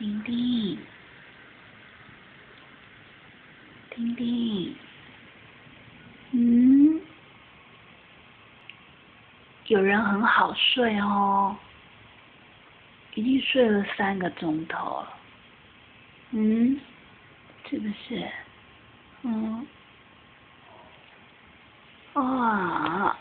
丁丁丁丁嗯有人很好睡哦已经睡了三个钟头了。嗯是不是？嗯。啊